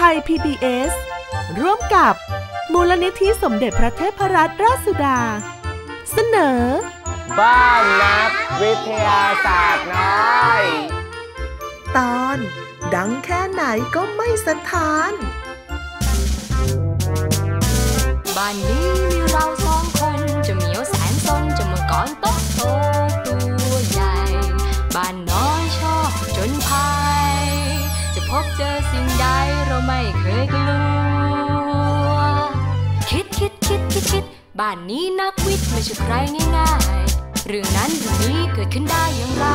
ทย PBS ร่วมกับมูลนิธิสมเด็จพระเทพรัตนราชสุดา เสนอ บ้านนักวิทยาศาสตร์น้อย ตอน ดังแค่ไหนก็ไม่สะท้าน บ้านนี้มีเรา บ้านนี้นักวิทย์ไม่ใช่ใครง่ายๆ เรื่องนั้นเรื่องนี้เกิดขึ้นได้อย่างไร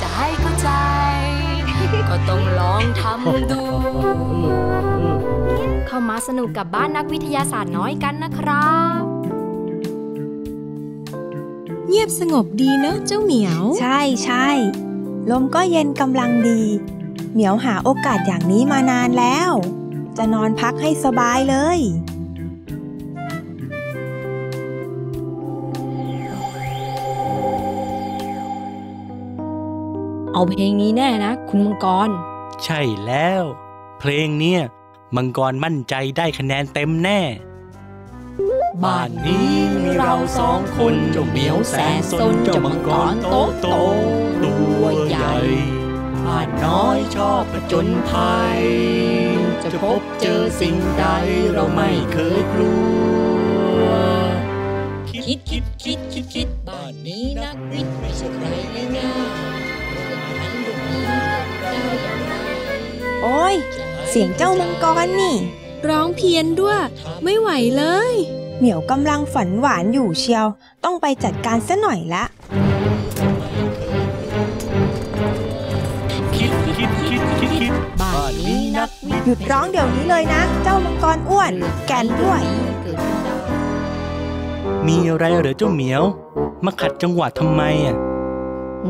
จะให้เข้าใจ ก็ต้องลองทำดู เข้ามาสนุกกับบ้านนักวิทยาศาสตร์น้อยกันนะครับ เงียบสงบดีเนอะเจ้าเหมียว ใช่ใช่ลมก็เย็นกำลังดี เหมียวหาโอกาสอย่างนี้มานานแล้ว จะนอนพักให้สบายเลย เอาเพลงนี้แน่นะ คุณมังกร ใช่แล้ว เพลงเนี้ยมังกรมั่นใจได้คะแนนเต็มแน่ บ้านนี้มีเราสองคนเจ้าเหมียวแสนสนเจ้ามังกรโตโตตัวใหญ่บ้านน้อยชอบผจญภัย จะพบเจอสิ่งใดเราไม่เคยกลัว คิดคิดคิดคิดคิดบ้านนี้นักวิทย์ไม่ใช่ใครง่าย โอ้ย เสียงเจ้ามังกรนี่ ร้องเพี้ยนด้วย ไม่ไหวเลย เหมียวกำลังฝันหวานอยู่เชียว ต้องไปจัดการซะหน่อยละคิดคิดคิดคิดคิดบ้านนี้นักวิทย์หยุดร้องเดี๋ยวนี้เลยนะ เจ้ามังกรอ้วน แกนด้วย มีอะไรเหรอเจ้าเหมียว มาขัดจังหวะทำไมอะ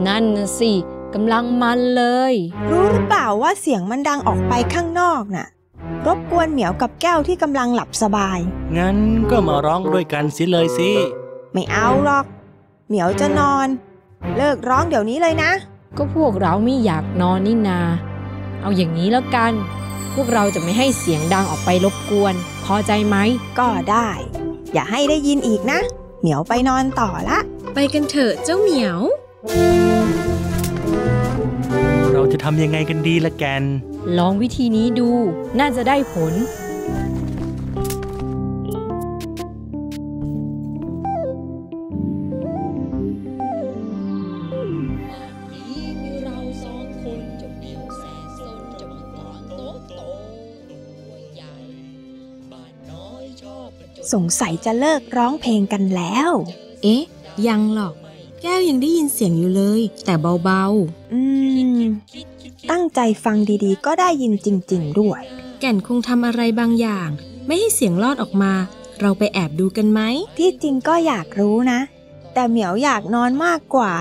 นั่นน่ะสิ กำลังมันเลย รู้หรือเปล่าว่าเสียงมันดังออกไปข้างนอกน่ะ รบกวนเหมียวกับแก้วที่กำลังหลับสบาย งั้นก็มาร้องด้วยกันสิเลยสิ ไม่เอาหรอก เหมียวจะนอน เลิกร้องเดี๋ยวนี้เลยนะ ก็พวกเราไม่อยากนอนนี่นา เอาอย่างนี้แล้วกัน พวกเราจะไม่ให้เสียงดังออกไปรบกวน พอใจไหม ก็ได้ อย่าให้ได้ยินอีกนะ เหมียวไปนอนต่อละ ไปกันเถอะเจ้าเหมียวเรา จะทำยังไงกันดีละแกน ลองวิธีนี้ดูน่าจะได้ผล สงสัยจะเลิกร้องเพลงกันแล้ว เอ๊ะ ยังหรอก แก้วยังได้ยินเสียงอยู่เลย แต่เบาอืม ตั้งใจฟังดีๆ ก็ได้ยินจริง ๆ ด้วยๆแก่นคงทำอะไรบางอย่าง ไม่ให้เสียงลอดออกมา เราไปแอบดูกันไหม ที่จริงก็อยากรู้นะ แต่เหมียวอยากนอนมากกว่า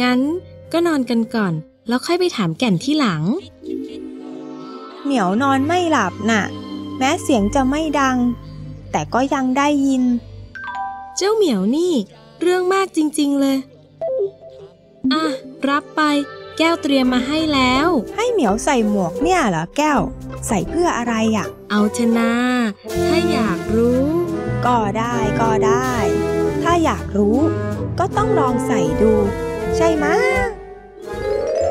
งั้นก็นอนกันก่อน แล้วค่อยไปถามแก่นที่หลัง เหมียวนอนไม่หลับน่ะ แม้เสียงจะไม่ดัง แต่ก็ยังได้ยิน เจ้าเหมียวนี่ เรื่องมากจริง ๆเลย อะ รับไป แก้วเตรียมมาให้แล้ว ให้เหมียวใส่หมวกเนี่ยเหรอแก้ว ใส่เพื่ออะไรอะ เอาชนะ ถ้าอยากรู้ ก็ได้ก็ได้ ถ้าอยากรู้ ก็ต้องลองใส่ดู ใช่ไหมะ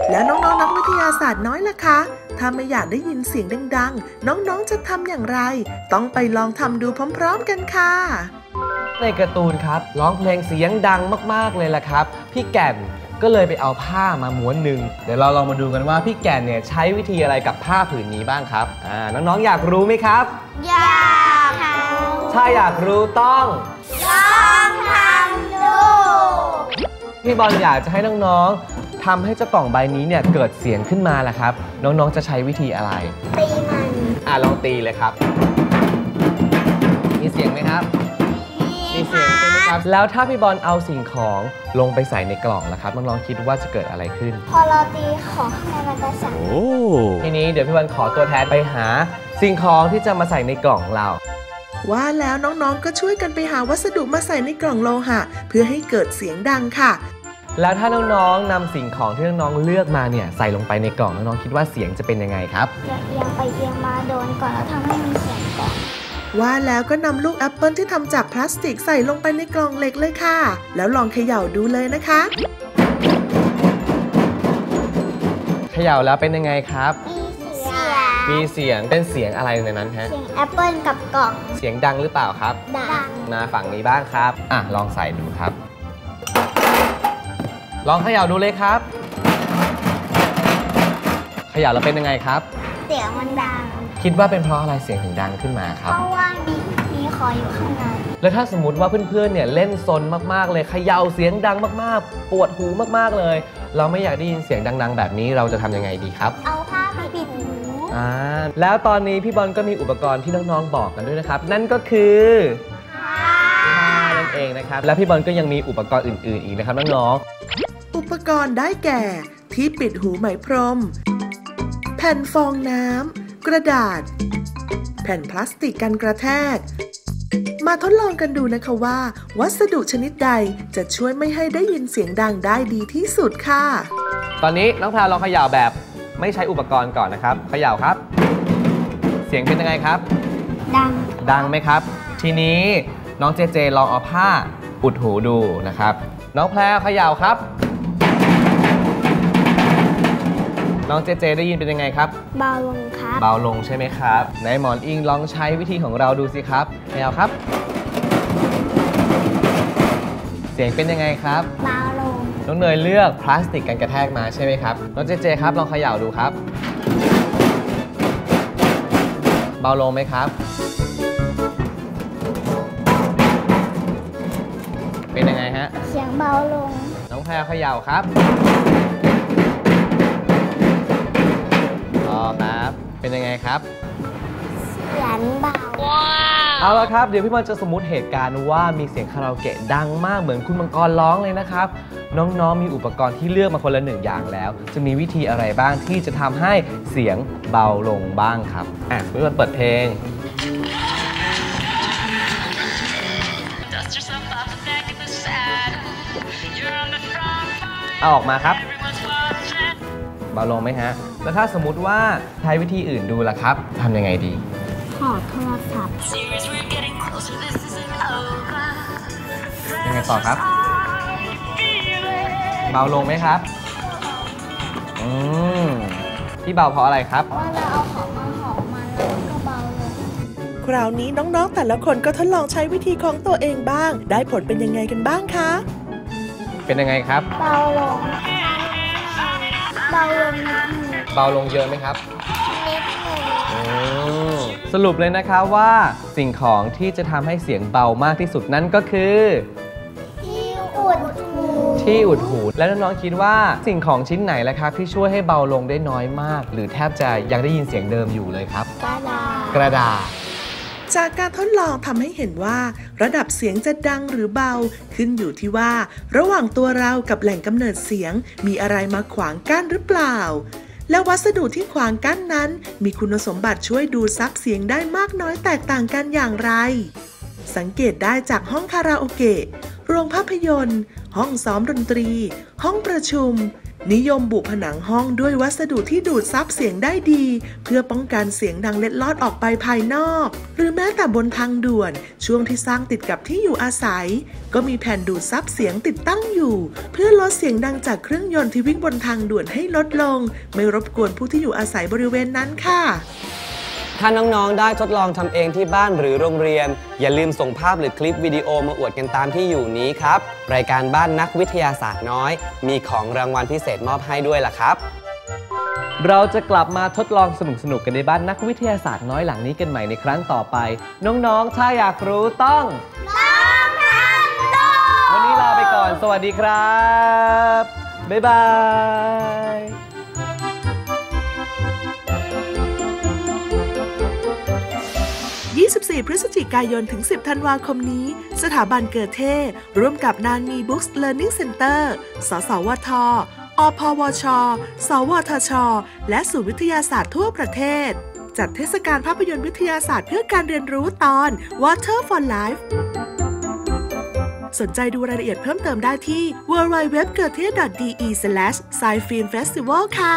แล้วน้องๆนักวิทยาศาสตร์น้อยล่ะคะ ถ้าไม่อยากได้ยินเสียงดังๆ น้องๆจะทำอย่างไร ต้องไปลองทำดูพร้อมๆกันค่ะในการ์ตูนครับร้องเพลงเสียงดังมากๆเลยล่ะครับ พี่แก่น ก็เลยไปเอาผ้ามาม้วนหนึ่งเดี๋ยวเราลองมาดูกันว่าพี่แก่นเนี่ยใช้วิธีอะไรกับผ้าผืนนี้บ้างครับอ่าน้องๆอยากรู้ไหมครับ อยากทถ้าอยากรู้ต้องำลองทำดูพี่บอลอยากจะให้น้องๆทำให้เจ้ากล่องใบนี้เนี่ยเกิดเสียงขึ้นมาล่ะครับ น้องๆจะใช้วิธีอะไร ตีมันอ่าลองตีเลยครับ มีเสียงไหมครับ มีเสียงใช่ไหม ครับ แล้วถ้าพี่บอลเอาสิ่งของลงไปใส่ในกล่องล่ะครับน้องๆคิดว่าจะเกิดอะไรขึ้น พอเราตีของข้างในมันจะสั่นโอ้ทีนี้เดี๋ยวพี่บอลขอตัวแทนไปหา สิ่งของที่จะมาใส่ในกล่องเรา ว่าแล้วน้องๆก็ช่วยกันไปหาวัสดุมาใส่ในกล่องโลหะ เพื่อให้เกิดเสียงดังค่ะ แล้วถ้าน้องๆนำสิ่งของที่น้องๆเลือกมาเนี่ยใส่ลงไปในกล่องน้องๆคิดว่าเสียงจะเป็นยังไงครับเอียงไปเอียงมาโดนก่อนแล้วทำให้มีเสียงก่อน ว่าแล้วก็นำลูกแอปเปิลที่ทำจากพลาสติกใส่ลงไปในกล่องเหล็กเลยค่ะ แล้วลองเขย่าดูเลยนะคะเขย่าแล้วเป็นยังไงครับมีเสียงมีเสียงเป็นเสียงอะไรในนั้นฮะ เสียงแอปเปิลกับกล่อง เสียงดังหรือเปล่าครับ ดัง มาฝั่งนี้บ้างครับ อะ ลองใส่ดูครับ ลองเขย่าดูเลยครับ เขย่าแล้วเป็นยังไงครับ เสียงมันดัง คิดว่าเป็นเพราะอะไรเสียงถึงดังขึ้นมาคเพรับราะว่ามีมีคออยู่ข้างใน แล้วถ้าสมมติว่าเพื่อนๆเนี่ยเล่นซนมากๆเลยเขย่าเสียงดังมากๆ ปวดหูมากๆเลย เราไม่อยากได้ยินเสียงดังๆ แบบนี้เราจะทำยังไงดีครับ เอาผ้าปิดหูอ่าแล้วตอนนี้พี่บอลก็มีอุปกรณ์ที่น้องๆบอกกันด้วยนะครับ นั่นก็คือผ้านั่นเองนะครับ และพี่บอลก็ยังมีอุปกรณ์อื่น ๆ อีกนะครับน้องอุปกรณ์ได้แก่ ที่ปิดหูไหมพรม แผ่นฟองน้ำ กระดาษ แผ่นพลาสติกกันกระแทก มาทดลองกันดูนะคะว่า วัสดุชนิดใดจะช่วยไม่ให้ได้ยินเสียงดังได้ดีที่สุดค่ะๆตอนนี้น้องพราวลองเขย่าแบบไม่ใช้อุปกรณ์ก่อนนะครับเขย่าครับ เสียงเป็นยังไงครับ ดัง ดังไหมครับ ทีนี้น้องเจเจลองเอาผ้าอุดหูดูนะครับ น้องแพรวเขย่าครับ น้องเจเจได้ยินเป็นยังไงครับ เบาลงครับ เบาลงใช่ไหมครับไหนหมอนอิงลองใช้วิธีของเราดูสิครับเขย่าครับ เสียงเป็นยังไงครับ เบาลง น้องเนยเลือกพลาสติกกันกระแทกมาใช่ไหมครับ น้องเจเจครับลองเขย่าดูครับ เบาลงไหมครับ เป็นยังไงฮะ เสียงเบาลง น้องแพรเขย่าครับ ครับ เป็นยังไงครับ เสียงเบา เอาละครับ เดี๋ยวพี่บอลจะสมมติเหตุการณ์ว่ามีเสียงคาราโอเกะดังมากเหมือนคุณมังกรร้องเลยนะครับ น้องๆมีอุปกรณ์ที่เลือกมาคนละหนึ่งอย่างแล้ว จะมีวิธีอะไรบ้างที่จะทำให้เสียงเบาลงบ้างครับอะพี่บอลเปิดเพลง เอาออกมาครับ เบาลงไหมฮะ แล้วถ้าสมมุติว่าใช้วิธีอื่นดูล่ะครับทำยังไงดี ขอโทรศัพท์ยังไงต่อครับ เบาลงไหมครับ อืม ที่เบาเพราะอะไรครับ ว่าเราเอาของมาหอมมันแล้วมันก็เบาลง คราวนี้น้องๆ แต่ละคนก็ทดลองใช้วิธีของตัวเองบ้าง ได้ผลเป็นยังไงกันบ้างคะ เป็นยังไงครับ เบาลงเบาลงนิดนึงเบาลงเยอะไหมครับ นิดนึงอืมสรุปเลยนะครับว่าสิ่งของที่จะทำให้เสียงเบามากที่สุดนั่นก็คือ ที่อุดหูที่อุดหู แล้วน้องๆคิดว่าสิ่งของชิ้นไหนล่ะครับ ที่ช่วยให้เบาลงได้น้อยมาก หรือแทบจะยังได้ยินเสียงเดิมอยู่เลยครับ กระดาษ กระดาษ จากการทดลองทำให้เห็นว่า ระดับเสียงจะดังหรือเบา ขึ้นอยู่ที่ว่า ระหว่างตัวเรากับแหล่งกำเนิดเสียง มีอะไรมาขวางกั้นหรือเปล่า และวัสดุที่ขวางกั้นนั้น มีคุณสมบัติช่วยดูดซับเสียงได้มากน้อยแตกต่างกันอย่างไร สังเกตได้จากห้องคาราโอเกะโรงภาพยนตร์ ห้องซ้อมดนตรี ห้องประชุม นิยมบุผนังห้องด้วยวัสดุที่ดูดซับเสียงได้ดี เพื่อป้องกันเสียงดังเล็ดลอดออกไปภายนอก หรือแม้แต่บนทางด่วน ช่วงที่สร้างติดกับที่อยู่อาศัย ก็มีแผ่นดูดซับเสียงติดตั้งอยู่ เพื่อลดเสียงดังจากเครื่องยนต์ที่วิ่งบนทางด่วนให้ลดลง ไม่รบกวนผู้ที่อยู่อาศัยบริเวณนั้นค่ะ ถ้าน้องๆ ได้ทดลองทำเองที่บ้านหรือโรงเรียน อย่าลืมส่งภาพหรือคลิปวิดีโอมาอวดกันตามที่อยู่นี้ครับ รายการบ้านนักวิทยาศาสตร์น้อย มีของรางวัลพิเศษมอบให้ด้วยล่ะครับ เราจะกลับมาทดลองสนุกๆกันในบ้านนักวิทยาศาสตร์น้อยหลังนี้กันใหม่ในครั้งต่อไป น้องๆ ถ้าอยากรู้ต้องวันนี้ลาไปก่อน สวัสดีครับ บ๊ายบาย 4 พฤศจิกายนถึง 10 ธันวาคมนี้ สถาบันเกิดเทร่วมกับนางมีบุ๊กส์ Learning Center สสวท อพวช สวทช และศูนย์วิทยาศาสตร์ทั่วประเทศ จัดเทศกาลภาพยนตร์วิทยาศาสตร์เพื่อการเรียนรู้ตอน Water for Life สนใจดูรายละเอียดเพิ่มเติมได้ที่ www g e r t i e d e sci f i l m f e s t i v a l ค่ะ